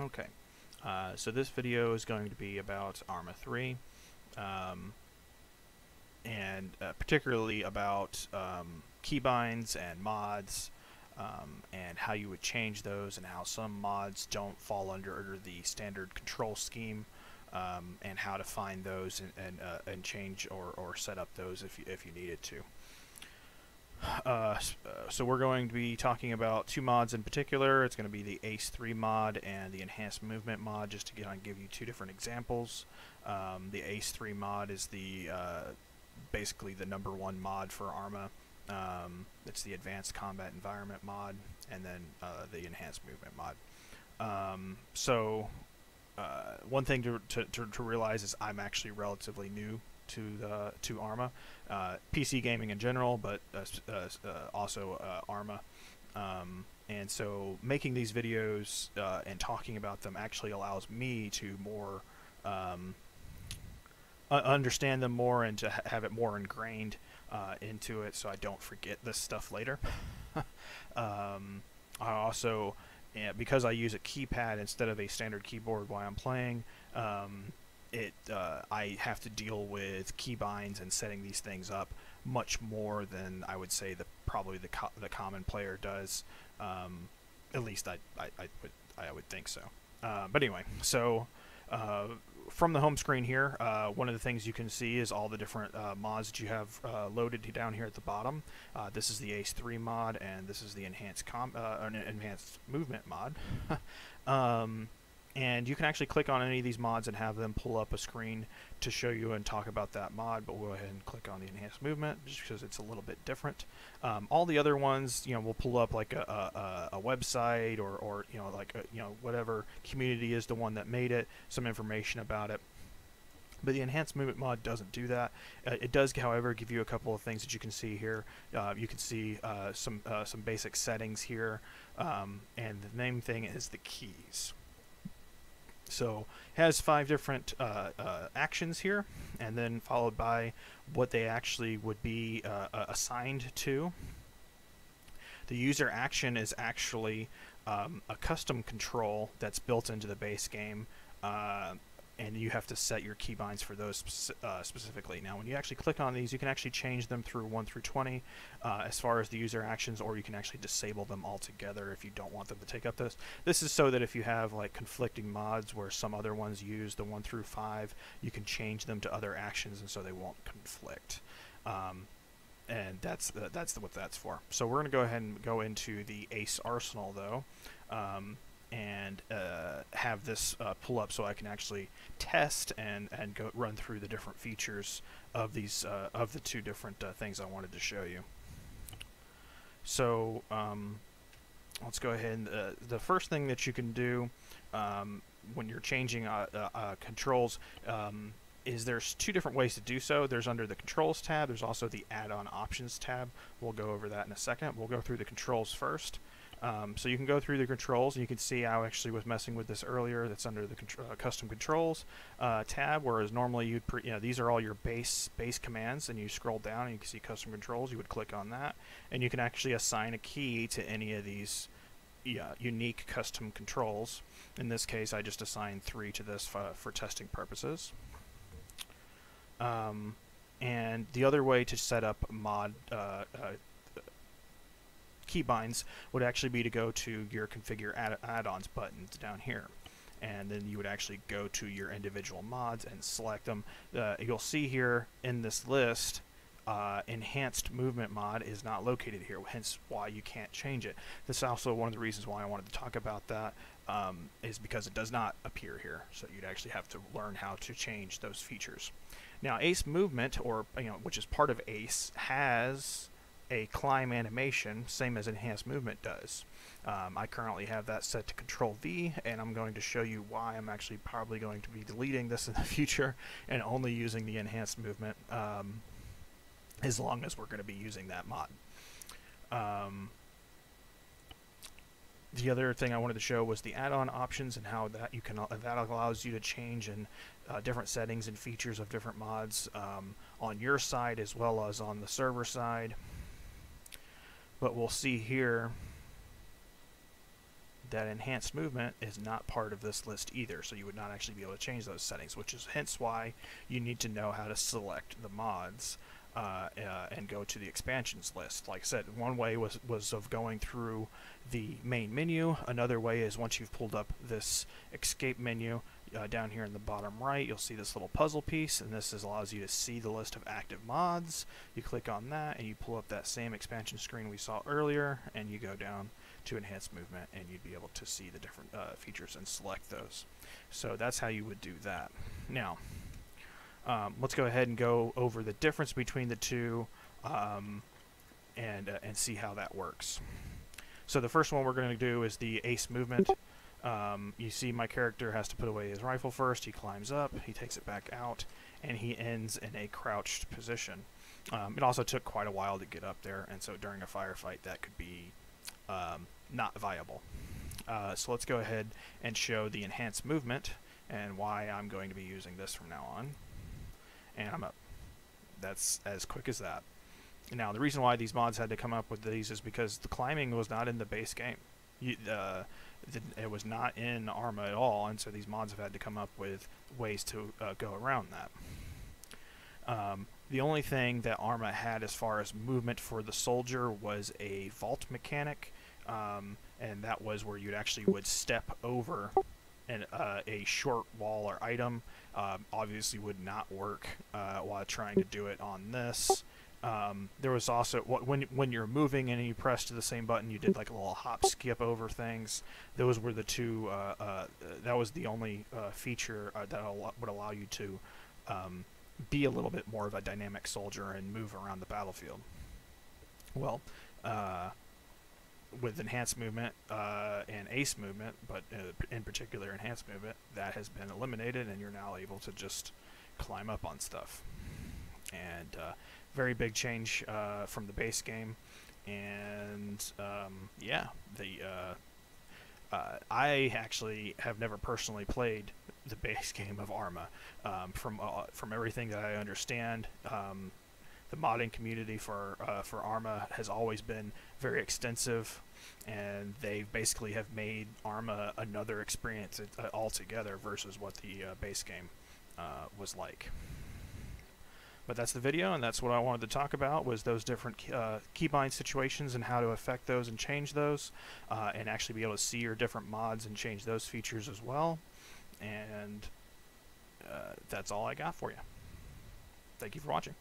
Okay, uh, so this video is going to be about Arma 3, um, and uh, particularly about um, keybinds and mods, um, and how you would change those, and how some mods don't fall under the standard control scheme, um, and how to find those and and, uh, and change or, or set up those if you, if you needed to. Uh, so we're going to be talking about two mods in particular. It's going to be the ACE3 mod and the Enhanced Movement mod, just to kind of give you two different examples. Um, the ACE3 mod is the uh, basically the number one mod for Arma. Um, it's the Advanced Combat Environment mod, and then uh, the Enhanced Movement mod. Um, so uh, one thing to, to, to realize is I'm actually relatively new to the to Arma, uh, PC gaming in general, but uh, uh, uh, also Arma. Um, and so making these videos and talking about them actually allows me to more um, understand them more and to ha have it more ingrained into it, so I don't forget this stuff later. um, I also, because I use a keypad instead of a standard keyboard while I'm playing, um, it uh, I have to deal with keybinds and setting these things up much more than I would say the probably the co the common player does. Um, at least I, I, I, would I would think so. Uh, but anyway, so uh, from the home screen here, uh, one of the things you can see is all the different uh, mods that you have uh, loaded down here at the bottom. this is the ACE3 mod, and this is the enhanced com enhanced movement mod. um, and you can actually click on any of these mods and have them pull up a screen to show you and talk about that mod but we'll go ahead and click on the enhanced movement just because it's a little bit different um, all the other ones you know will pull up like a, a, a website or, or you know like a, you know whatever community is the one that made it some information about it but the enhanced movement mod doesn't do that. Uh, it does, however, give you a couple of things that you can see here. Uh, you can see uh, some uh, some basic settings here, um, and the main thing is the keys. So has five different uh, uh, actions here, and then followed by what they actually would be uh, assigned to. The user action is actually um, a custom control that's built into the base game uh, and you have to set your keybinds for those uh, specifically. Now, when you actually click on these, you can actually change them through 1 through 20 uh, as far as the user actions, or you can actually disable them altogether if you don't want them to take up this. This is so that if you have like conflicting mods where some other ones use the 1 through 5, you can change them to other actions and so they won't conflict. Um, and that's that's what that's for. So we're going to go ahead and go into the ACE arsenal though. Um, and uh, have this uh, pull up so I can actually test and and go run through the different features of these uh, of the two different uh, things I wanted to show you. So um, let's go ahead and uh, the first thing that you can do um, when you're changing uh, controls um, is there's two different ways to do so. There's under the controls tab. There's also the add-on options tab. We'll go over that in a second. We'll go through the controls first. Um, so you can go through the controls and you can see I actually was messing with this earlier. That's under the uh, custom controls uh, tab, whereas normally you'd, you know, these are all your base base commands, and you scroll down and you can see custom controls. You would click on that, and you can actually assign a key to any of these yeah, unique custom controls. In this case, I just assigned three to this for, for testing purposes. Um, and the other way to set up mod uh, uh, keybinds would actually be to go to your configure add add-ons buttons down here and then you would actually go to your individual mods and select them. Uh, you'll see here in this list uh, enhanced movement mod is not located here, hence why you can't change it. This is also one of the reasons why I wanted to talk about that um, is because it does not appear here, so you'd actually have to learn how to change those features. Now ACE movement, or you know, which is part of ACE, has a climb animation, same as enhanced movement does. Um, I currently have that set to control V and I'm going to show you why I'm actually probably going to be deleting this in the future and only using the enhanced movement um, as long as we're going to be using that mod. Um, the other thing I wanted to show was the add-on options and how that you can uh, that allows you to change in uh, different settings and features of different mods um, on your side as well as on the server side. But we'll see here that enhanced movement is not part of this list either, so you would not actually be able to change those settings, which is hence why you need to know how to select the mods uh, uh, and go to the expansions list. Like I said, one way was, was of going through the main menu. Another way is once you've pulled up this escape menu, uh, down here in the bottom right, you'll see this little puzzle piece, and this is, allows you to see the list of active mods. You click on that, and you pull up that same expansion screen we saw earlier, and you go down to enhance movement, and you'd be able to see the different uh, features and select those. So that's how you would do that. Now, um, let's go ahead and go over the difference between the two um, and, uh, and see how that works. So the first one we're going to do is the ace movement. Um, you see my character has to put away his rifle first. He climbs up, he takes it back out, and he ends in a crouched position. Um, it also took quite a while to get up there, and so during a firefight that could be um, not viable. Uh, so let's go ahead and show the enhanced movement and why I'm going to be using this from now on. And I'm up. That's as quick as that. Now, the reason why these mods had to come up with these is because the climbing was not in the base game. You, uh, it was not in Arma at all, and so these mods have had to come up with ways to uh, go around that. Um, the only thing that Arma had as far as movement for the soldier was a vault mechanic, um, and that was where you actually would step over an, uh, a short wall or item. Um, obviously, would not work uh, while trying to do it on this. Um, there was also when when you're moving and you press to the same button, you did like a little hop skip over things. Those were the two. Uh, uh, that was the only uh, feature uh, that would allow you to um, be a little bit more of a dynamic soldier and move around the battlefield. Well, uh, with enhanced movement uh, and ace movement, but in particular enhanced movement, that has been eliminated, and you're now able to just climb up on stuff. And very big change uh, from the base game, and um, yeah, the uh, uh, I actually have never personally played the base game of Arma. Um, from uh, from everything that I understand, um, the modding community for uh, for Arma has always been very extensive, and they basically have made Arma another experience uh, altogether versus what the base game was like. But that's the video, and that's what I wanted to talk about, was those different uh, keybind situations and how to affect those and change those, uh, and actually be able to see your different mods and change those features as well. And uh, that's all I got for you. Thank you for watching.